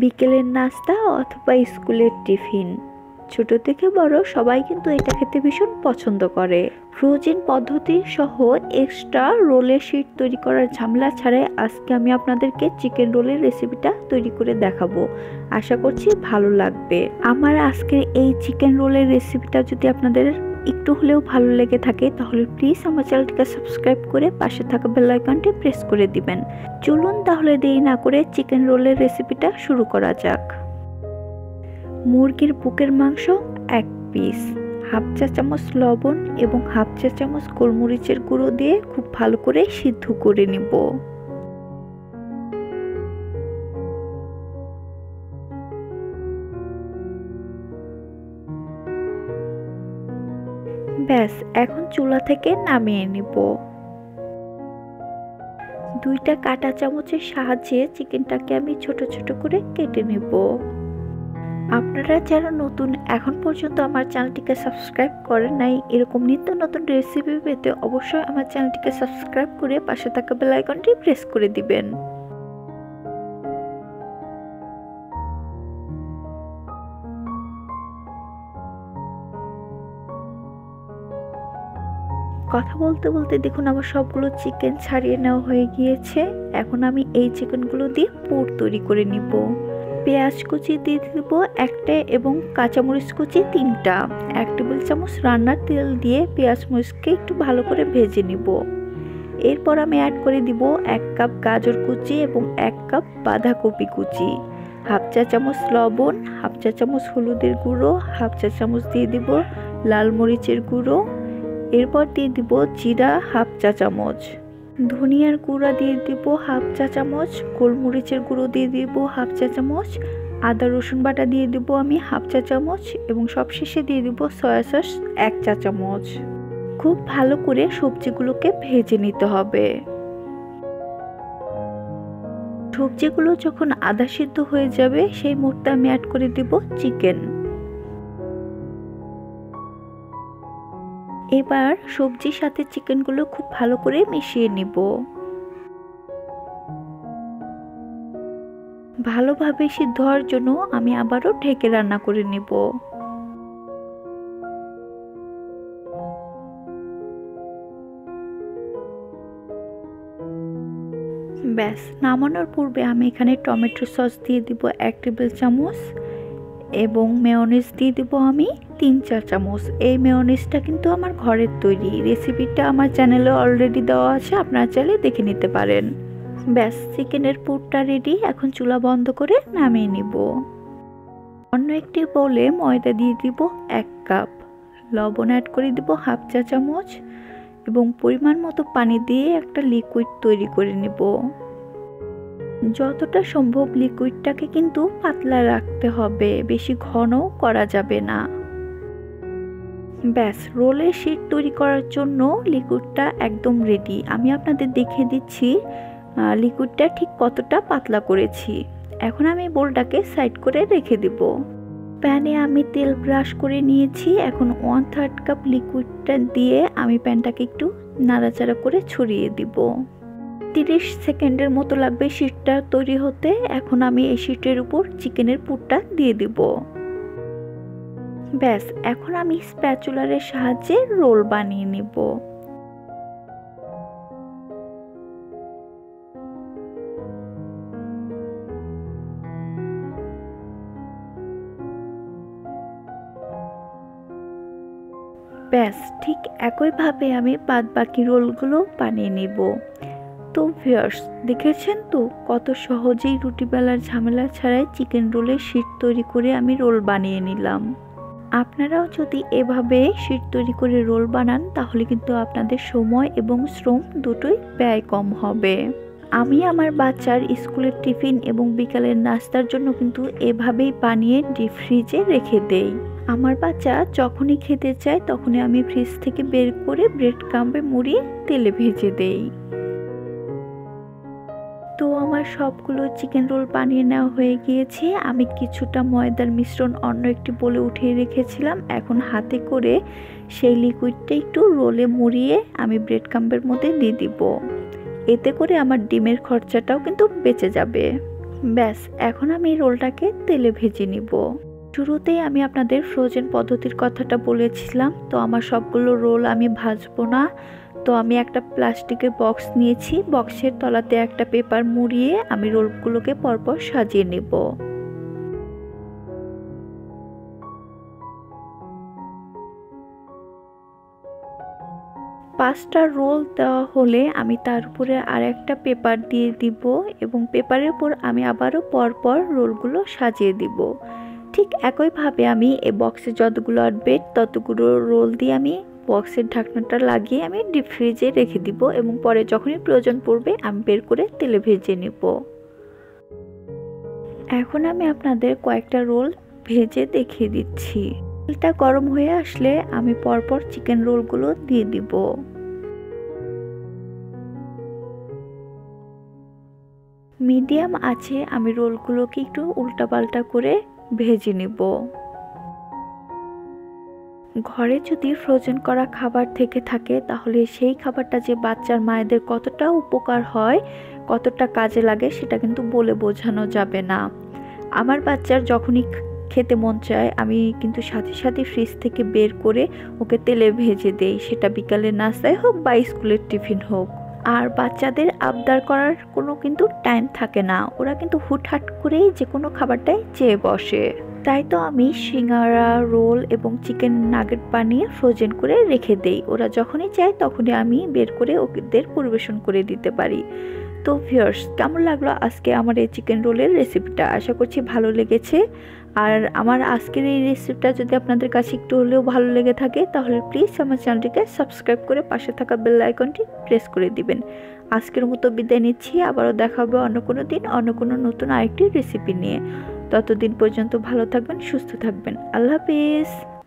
বিকেলের নাস্তা অথবা স্কুলের টিফিন। ছোট থেকে বড় সবাই কিন্তু এটা খেতে ভীষণ পছন্দ করে। ফ্রোজেন পদ্ধতি সহ এক্সট্রা রোলের শিট তৈরি করার ঝামেলা ছাড়াই আজকে আমি আপনাদেরকে চিকেন রোলের রেসিপিটা তৈরি করে দেখাবো। আশা করছি ভালো লাগবে। আমার আজকের এই চিকেন রোলের রেসিপিটা যদি আপনাদের একটু হলেও ভালো লেগে থাকে, তাহলে প্লিজ আমার চ্যানেলটিকে সাবস্ক্রাইব করে পাশে থাকা বেল আইকনটি প্রেস করে দিবেন। চলুন তাহলে দেরি না করে চিকেন রোলের রেসিপিটা শুরু করা যাক। মুরগির বুকের মাংস এক পিস হাফ চা চামচ লবণ এবং হাফ চা চামচ গোলমরিচের গুঁড়ো দিয়ে খুব ভালো করে সিদ্ধ করে নিব। ব্যাস, এখন চুলা থেকে নামিয়ে নিব। দুইটা কাটা চামচের সাহায্যে চিকেনটাকে আমি ছোট ছোট করে কেটে নেব। আপনারা যারা নতুন, এখন পর্যন্ত আমার চ্যানেলটিকে সাবস্ক্রাইব করেন নাই, এরকম নিত্য নতুন রেসিপি পেতে অবশ্যই আমার চ্যানেলটিকে সাবস্ক্রাইব করে পাশে থাকা বেল আইকনটি প্রেস করে দিবেন। কথা বলতে বলতে দেখুন আমার সবগুলো চিকেন ছাড়িয়ে নেওয়া হয়ে গিয়েছে। এখন আমি এই চিকেনগুলো দিয়ে পুর তৈরি করে নিব। পেঁয়াজ কুচি দিয়ে দিব একটা এবং কাঁচামরিচ কুচি তিনটা। এক টেবিল চামচ রান্নার তেল দিয়ে পেঁয়াজ মরিচকে একটু ভালো করে ভেজে নিব। এরপর আমি অ্যাড করে দিব এক কাপ গাজর কুচি এবং এক কাপ বাঁধাকপি কুচি। হাফ চা চামচ লবণ, হাফ চা চামচ হলুদের গুঁড়ো, হাফ চা চামচ দিয়ে দিব লাল মরিচের গুঁড়ো এরপর দিয়ে দিব জিরা হাফ চা চামচ। ধনিয়ার গুঁড়া দিয়ে দিব হাফ চা চামচ, গোলমরিচের গুঁড়ো দিয়ে দিব হাফ চা চামচ, আদা রসুন বাটা দিয়ে দিব আমি হাফ চা চামচ এবং সবশেষে দিয়ে দিব সয়া সস এক চা চামচ। খুব ভালো করে সবজিগুলোকে ভেজে নিতে হবে। সবজিগুলো যখন আদা সিদ্ধ হয়ে যাবে, সেই মুহূর্তে আমি অ্যাড করে দিব চিকেন এবার সবজির সাথে চিকেনগুলো খুব ভালো করে মিশিয়ে নিব। ভালোভাবে সিদ্ধ হওয়ার জন্য আমি আবারও ঢেকে রান্না করে নিব। ব্যাস, নামানোর পূর্বে আমি এখানে টমেটো সস দিয়ে দিব এক টেবিল চামচ। এবং মেয়নিজ দিয়ে দিব আমি তিন চার চামচ। এই মেয়নিজটা কিন্তু আমার ঘরের তৈরি। রেসিপিটা আমার চ্যানেলে অলরেডি দেওয়া আছে, আপনারা চাইলে দেখে নিতে পারেন। ব্যাস, চিকেনের পুরটা রেডি এখন চুলা বন্ধ করে নামিয়ে নিব। অন্য একটি বলে ময়দা দিয়ে দিব এক কাপ লবণ অ্যাড করে দিব হাফ চা চামচ এবং পরিমাণ মতো পানি দিয়ে একটা লিকুইড তৈরি করে নেব। যতটা সম্ভব লিকুইডটাকে কিন্তু পাতলা রাখতে হবে, বেশি ঘনও করা যাবে না। ব্যাস, রোলের শিট তৈরি করার জন্য লিকুইডটা একদম রেডি আমি আপনাদের দেখিয়ে দিচ্ছি লিকুইডটা ঠিক কতটা পাতলা করেছি। এখন আমি বোলটাকে সাইড করে রেখে দেব। প্যানে আমি তেল ব্রাশ করে নিয়েছি, এখন ওয়ান থার্ড কাপ লিকুইডটা দিয়ে আমি প্যানটাকে একটু নাড়াচাড়া করে ছড়িয়ে দিব। তিরিশ সেকেন্ডের মতো লাগবে শিটটা তৈরি হতে। এখন আমি এই শিটের উপর চিকেনের পুরটা দিয়ে দিব। ব্যাস, এখন আমি স্প্যাচুলারের সাহায্যে রোল বানিয়ে নিব। ব্যাস, ঠিক একইভাবে আমি বাদ বাকি রোলগুলো বানিয়ে নিব। তো ভিউয়ার্স দেখেছেন তো? কত সহজেই রুটি বেলার ঝামেলা ছাড়াই চিকেন রোলের শিট তৈরি করে আমি রোল বানিয়ে নিলাম। আপনারাও যদি এভাবে শিট তৈরি করে রোল বানান, তাহলে কিন্তু আপনাদের সময় এবং শ্রম দুটোই ব্যয় কম হবে। আমি আমার বাচ্চার স্কুলের টিফিন এবং বিকালের নাস্তার জন্য কিন্তু এভাবেই বানিয়ে ডিপ ফ্রিজে রেখে দেই। আমার বাচ্চা যখনই খেতে চায়, তখনই আমি ফ্রিজ থেকে বের করে ব্রেড কাম্পে মুড়িয়ে তেলে ভেজে দেই। আমার সবগুলো চিকেন রোল বানিয়ে নেওয়া হয়ে গিয়েছে। আমি কিছুটা ময়দার মিশ্রণ অন্য একটি বলে উঠিয়ে রেখেছিলাম। এখন হাতে করে সেই লিকুইডটা একটু রোলে মুড়িয়ে আমি ব্রেড কাম্পের মধ্যে দিয়ে দিব। এতে করে আমার ডিমের খরচাটাও কিন্তু বেঁচে যাবে। ব্যাস, এখন আমি রোলটাকে তেলে ভেজে নিব। শুরুতেই আমি আপনাদের ফ্রোজেন পদ্ধতির কথাটা বলেছিলাম। তো আমার সবগুলো রোল আমি ভাজবো না। তো আমি একটা প্লাস্টিকের বক্স নিয়েছি। বক্সের তলাতে একটা পেপার মুড়িয়ে আমি রোলগুলোকে পরপর সাজিয়ে নেব। পাঁচটা রোল দেওয়া হলে আমি তার উপরে আর একটা পেপার দিয়ে দিব এবং পেপারের উপর আমি আবারও পরপর রোলগুলো সাজিয়ে দিব। ঠিক একইভাবে আমি এই বক্সে যতগুলো আটবে ততগুলো রোল দিয়ে আমি বক্সের ঢাকনাটা লাগিয়ে আমি ডিপ ফ্রিজে রেখে দিব এবং পরে যখনই প্রয়োজন পড়বে, আমি বের করে তেলে ভেজে নেব। এখন আমি আপনাদের কয়েকটা রোল ভেজে দেখিয়ে দিচ্ছি। তেলটা গরম হয়ে আসলে আমি পরপর চিকেন রোলগুলো দিয়ে দিব। মিডিয়াম আছে আমি রোলগুলোকে একটু উল্টাপাল্টা করে ভেজে নেব। ঘরে যদি ফ্রোজেন করা খাবার থেকে থাকে, তাহলে সেই খাবারটা যে বাচ্চার মায়েদের কতটা উপকার হয়, কতটা কাজে লাগে, সেটা কিন্তু বলে বোঝানো যাবে না। আমার বাচ্চার যখনই খেতে মন চায়, আমি কিন্তু সাথে সাথে ফ্রিজ থেকে বের করে ওকে তেলে ভেজে দেই। সেটা বিকালে নাস্তায় হোক বা স্কুলের টিফিন হোক। আর বাচ্চাদের আবদার করার কোনো কিন্তু টাইম থাকে না। ওরা কিন্তু হুটহাট করেই যে কোনো খাবারটাই চেয়ে বসে। তাই তো আমি সিঙ্গারা, রোল এবং চিকেন নাগেট বানিয়ে ফ্রোজেন করে রেখে দেই। ওরা যখনই চায় তখনই আমি বের করে ওদের পরিবেশন করে দিতে পারি। তো ভিউয়ার্স কেমন লাগল আজকে আমার এই চিকেন রোলের রেসিপিটা আশা করছি ভালো লেগেছে। আর আমার আজকের এই রেসিপিটা যদি আপনাদের কাছে একটু হলেও ভালো লেগে থাকে, তাহলে প্লিজ আমার চ্যানেলটিকে সাবস্ক্রাইব করে পাশে থাকা বেল আইকনটি প্রেস করে দিবেন। আজকের মতো বিদায় নিচ্ছি। আবারও দেখা হবে অন্য কোনো দিন, অন্য কোনো নতুন আরেকটি রেসিপি নিয়ে। ততদিন পর্যন্ত ভালো থাকবেন সুস্থ থাকবেন। আল্লাহ হাফিজ।